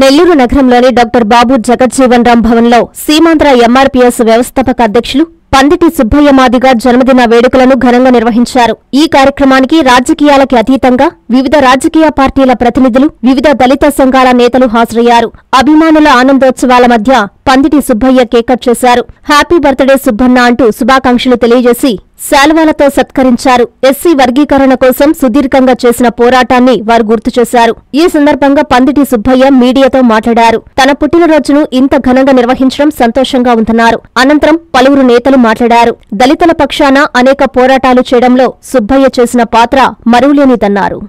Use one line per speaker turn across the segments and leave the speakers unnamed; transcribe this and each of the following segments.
నెల్లూరు నగరంలోని డాక్టర్ బాబు జగజ్జీవన్ రామ్ భవన్లో సీమాంధ్ర ఎంఆర్పీఎస్ వ్యవస్థాపక అధ్యక్షులు పందిటి సుబ్బయ్య మాదిగా జన్మదిన వేడుకలను ఘనంగా నిర్వహించారు. ఈ కార్యక్రమానికి రాజకీయాలకి అతీతంగా వివిధ రాజకీయ పార్టీల ప్రతినిధులు వివిధ దళిత సంఘాల నేతలు హాజరయ్యారు. అభిమానుల ఆనందోత్సవాల మధ్య పందిటి సుబ్బయ్య కేకట్ చేశారు. హ్యాపీ బర్త్డే సుబ్బన్న అంటూ శుభాకాంక్షలు తెలియజేసి శాల్వాలతో సత్కరించారు. ఎస్సీ వర్గీకరణ కోసం సుదీర్ఘంగా చేసిన పోరాటాన్ని వారు గుర్తు చేశారు. ఈ సందర్భంగా పందిటి సుబ్బయ్య మీడియాతో మాట్లాడారు. తన పుట్టినరోజును ఇంత ఘనంగా నిర్వహించడం సంతోషంగా ఉందన్నారు. అనంతరం పలువురు నేతలు మాట్లాడారు. దళితుల పక్షాన అనేక పోరాటాలు చేయడంలో సుబ్బయ్య చేసిన పాత్ర మరువులేనిదన్నారు.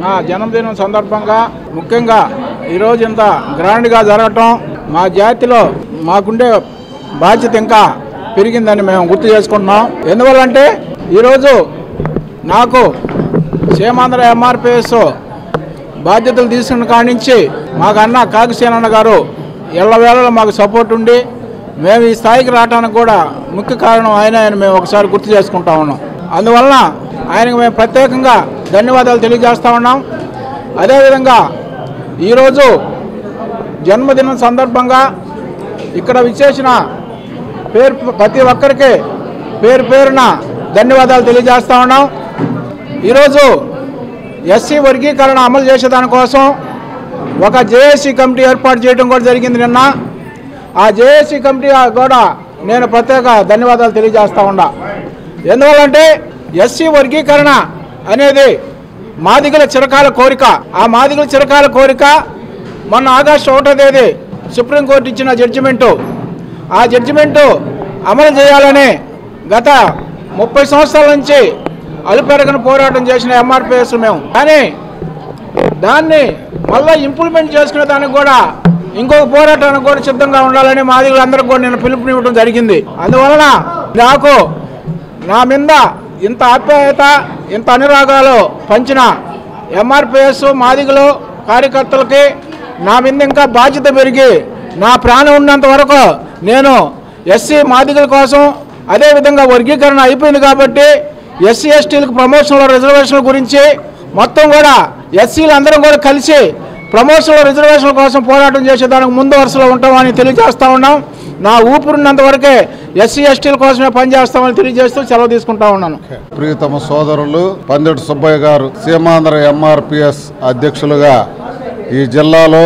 మా జన్మదినం సందర్భంగా ముఖ్యంగా ఈరోజు ఇంత గ్రాండ్గా జరగటం మా జాతిలో మాకుండే బాధ్యత ఇంకా పెరిగిందని మేము గుర్తు చేసుకుంటున్నాం. ఎందువల్లంటే ఈరోజు నాకు సీమాంధ్ర ఎంఆర్పిఎస్ బాధ్యతలు తీసుకున్న కానించి మాకు అన్న కాకసేనన్న గారు ఎల్లవేళలో మాకు సపోర్ట్ ఉండి మేము ఈ స్థాయికి రావడానికి కూడా ముఖ్య కారణం ఆయన అని మేము ఒకసారి గుర్తు చేసుకుంటా ఉన్నాం. అందువలన ఆయనకు మేము ప్రత్యేకంగా ధన్యవాదాలు తెలియజేస్తూ ఉన్నాం. అదేవిధంగా ఈరోజు జన్మదినం సందర్భంగా ఇక్కడ విచ్చేసిన పేరు ప్రతి ఒక్కరికి పేరు పేరున ధన్యవాదాలు తెలియజేస్తా ఉన్నాం. ఈరోజు ఎస్సీ వర్గీకరణ అమలు చేసేదానికోసం ఒక జేఏసీ కమిటీ ఏర్పాటు చేయడం కూడా జరిగింది నిన్న. ఆ జేఏసీ కమిటీ కూడా నేను ప్రత్యేక ధన్యవాదాలు తెలియజేస్తా ఉన్నా. ఎందువల్లంటే ఎస్సీ వర్గీకరణ అనేది మాదిగల చిరకాల కోరిక. ఆ మాదిగల చిరకాల కోరిక మొన్న ఆగస్టు ఒకటో తేదీ సుప్రీంకోర్టు ఇచ్చిన జడ్జిమెంటు ఆ జడ్జిమెంటు అమలు చేయాలని గత ముప్పై సంవత్సరాల నుంచి అలుపెరగని పోరాటం చేసిన ఎంఆర్పిఎస్ మేము. కానీ దాన్ని మళ్ళీ ఇంప్లిమెంట్ చేసుకునే దానికి కూడా ఇంకొక పోరాటానికి కూడా సిద్ధంగా ఉండాలని మాదిగులందరికీ కూడా నేను పిలుపునివ్వడం జరిగింది. అందువలన నాకు నా మీద ఇంత ఆప్యాయత ఇంత అనురాగాలు పంచిన ఎంఆర్పిఎస్ మాదిగలు కార్యకర్తలకి నా మీద ఇంకా బాధ్యత పెరిగి నా ప్రాణం ఉన్నంత వరకు నేను ఎస్సీ మాదిగల కోసం అదేవిధంగా వర్గీకరణ అయిపోయింది కాబట్టి ఎస్సీ ఎస్టీలకు ప్రమోషన్ల రిజర్వేషన్ల గురించి మొత్తం కూడా ఎస్సీలు అందరం కూడా కలిసి ప్రమోషన్ల రిజర్వేషన్ల కోసం పోరాటం చేసేదానికి ముందు వరుసలో ఉంటామని తెలియజేస్తూ ఉన్నాం. నా ఊపిరినంత వరకే ఎస్సీ ఎస్టీల కోసమే పనిచేస్తామని తెలియజేస్తూ సెలవు తీసుకుంటా ఉన్నాను.
ప్రియతమ సోదరులు పందిటి సుబ్బయ్య గారు సీమాంధ్ర ఎంఆర్పిఎస్ అధ్యక్షులుగా ఈ జిల్లాలో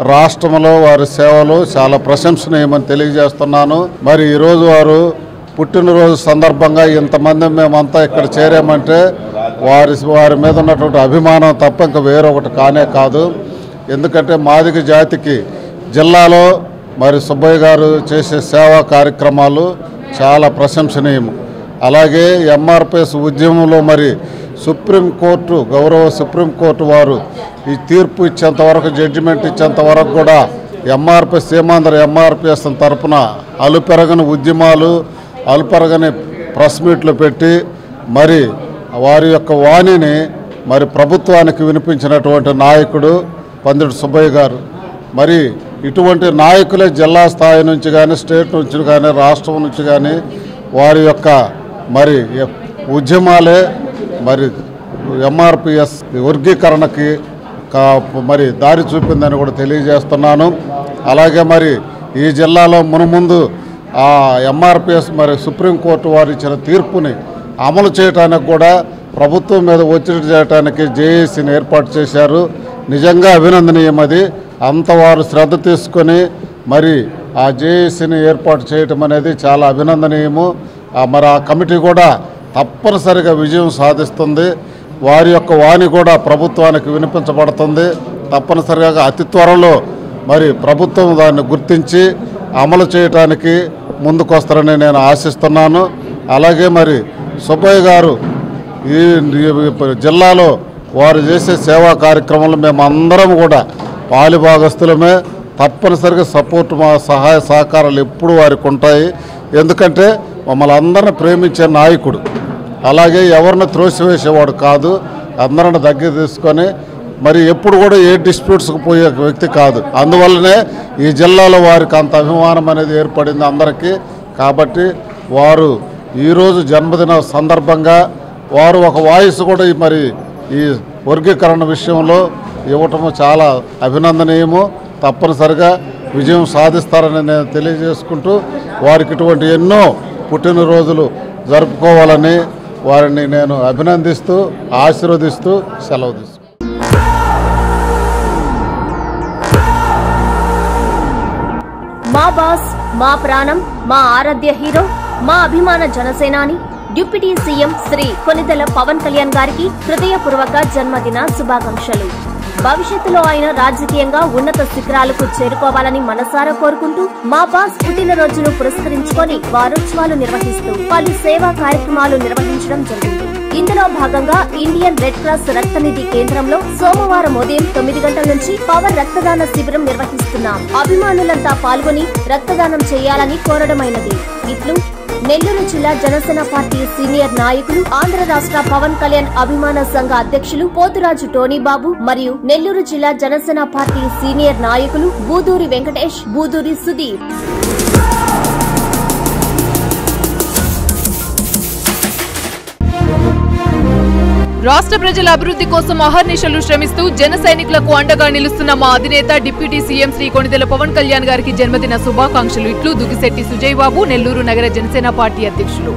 రాష్ట్రంలో వారి సేవలు చాలా ప్రశంసనీయమని తెలియజేస్తున్నాను. మరి ఈరోజు వారు పుట్టినరోజు సందర్భంగా ఇంతమంది మేమంతా ఇక్కడ చేరామంటే వారి వారి మీద ఉన్నటువంటి అభిమానం తప్ప ఇంకా వేరొకటి కానే కాదు. ఎందుకంటే మాదిగ జాతికి జిల్లాలో మరి సుబ్బయ్య గారు చేసే సేవా కార్యక్రమాలు చాలా ప్రశంసనీయం అలాగే ఎంఆర్పిఎస్ ఉద్యమంలో మరి సుప్రీంకోర్టు గౌరవ సుప్రీంకోర్టు వారు ఈ తీర్పు ఇచ్చేంత వరకు జడ్జిమెంట్ ఇచ్చేంత వరకు కూడా ఎంఆర్పి సీమాంధ్ర ఎంఆర్పిఎస్ తరపున అలుపెరగని ఉద్యమాలు అలుపెరగని ప్రెస్ మీట్లు పెట్టి మరి వారి యొక్క వాణిని మరి ప్రభుత్వానికి వినిపించినటువంటి నాయకుడు పందిడు సుబ్బయ్య గారు. మరి ఇటువంటి నాయకులే జిల్లా స్థాయి నుంచి కానీ స్టేట్ నుంచి కానీ రాష్ట్రం నుంచి కానీ వారి యొక్క మరి ఉద్యమాలే మరి ఎంఆర్పిఎస్ వర్గీకరణకి మరి దారి చూపిందని కూడా తెలియజేస్తున్నాను. అలాగే మరి ఈ జిల్లాలో మునుముందు ఆ ఎంఆర్పిఎస్ మరి సుప్రీంకోర్టు వారు ఇచ్చిన తీర్పుని అమలు చేయడానికి కూడా ప్రభుత్వం మీద ఒత్తిడి చేయడానికి జేఏసీని ఏర్పాటు చేశారు. నిజంగా అభినందనీయం అది. అంత వారు శ్రద్ధ తీసుకొని మరి ఆ జేఏసీని ఏర్పాటు చేయటం అనేది చాలా అభినందనీయము. మరి ఆ కమిటీ కూడా తప్పనిసరిగా విజయం సాధిస్తుంది. వారి యొక్క వాణి కూడా ప్రభుత్వానికి వినిపించబడుతుంది. తప్పనిసరిగా అతి త్వరలో మరి ప్రభుత్వం దాన్ని గుర్తించి అమలు చేయటానికి ముందుకొస్తారని నేను ఆశిస్తున్నాను. అలాగే మరి సుబ్బయ్య గారు ఈ జిల్లాలో వారు చేసే సేవా కార్యక్రమంలో మేము కూడా పాలిభాగస్తులమే తప్పనిసరిగా సపోర్ట్ మా సహాయ సహకారాలు ఎప్పుడు వారికి ఉంటాయి. ఎందుకంటే మమ్మల్ని అందరిని ప్రేమించే నాయకుడు. అలాగే ఎవరిని త్రోసివేసేవాడు కాదు అందరిని దగ్గర తీసుకొని మరి ఎప్పుడు కూడా ఏ డిస్ప్యూట్స్కి పోయే వ్యక్తి కాదు. అందువల్లనే ఈ జిల్లాలో వారికి అంత అభిమానం అనేది ఏర్పడింది అందరికీ. కాబట్టి వారు ఈరోజు జన్మదిన సందర్భంగా వారు ఒక వాయిస్ కూడా మరి ఈ వర్గీకరణ విషయంలో ఇవ్వటము చాలా అభినందనీయము. తప్పనిసరిగా విజయం సాధిస్తారని నేను తెలియజేసుకుంటూ వారికి ఇటువంటి ఎన్నో పుట్టినరోజులు జరుపుకోవాలని వారిని నేను అభినందిస్తూ ఆశీర్వదిస్తూ సెలవు తీసుకు
మా బాస్ మా ప్రాణం మా ఆరాధ్య హీరో మా అభిమాన జనసేనాని డిప్యూటీ సీఎం శ్రీ కొనిదెల పవన్ కళ్యాణ్ గారికి హృదయపూర్వక జన్మదిన శుభాకాంక్షలు. భవిష్యత్తులో ఆయన రాజకీయంగా ఉన్నత శిఖరాలకు చేరుకోవాలని మనసారా కోరుకుంటూ మా బాస్ పుట్టినరోజును పురస్కరించుకొని వారోత్సవాలు నిర్వహిస్తూ పలు సేవా కార్యక్రమాలు నిర్వహించడం జరిగింది. ఇందులో భాగంగా ఇండియన్ రెడ్ క్రాస్ రక్తనిధి కేంద్రంలో సోమవారం ఉదయం తొమ్మిది గంటల నుంచి పవర్ రక్తదాన శిబిరం నిర్వహిస్తున్నాం. అభిమానులంతా పాల్గొని రక్తదానం చేయాలని కోరడమైనది. ఇట్లు నెల్లూరు జిల్లా జనసేన పార్టీ సీనియర్ నాయకులు ఆంధ్ర రాష్ట్ర పవన్ కళ్యాణ్ అభిమాన సంఘ అధ్యక్షులు పోతురాజు టోనీబాబు మరియు నెల్లూరు జిల్లా జనసేన పార్టీ సీనియర్ నాయకులు బూదూరి వెంకటేష్ బూదూరి సుధీర్.
రాష్ట్ర ప్రజల అభివృద్ధి కోసం అహర్నిశలు శ్రమిస్తూ జన సైనికులకు అండగా నిలుస్తున్న మా అధినేత డిప్యూటీ సీఎం శ్రీ కొణిదెల పవన్ కళ్యాణ్ గారికి జన్మదిన శుభాకాంక్షలు. ఇట్లు దుగిశెట్టి సుజయ్ బాబు నెల్లూరు నగర జనసేన పార్టీ అధ్యక్షులు.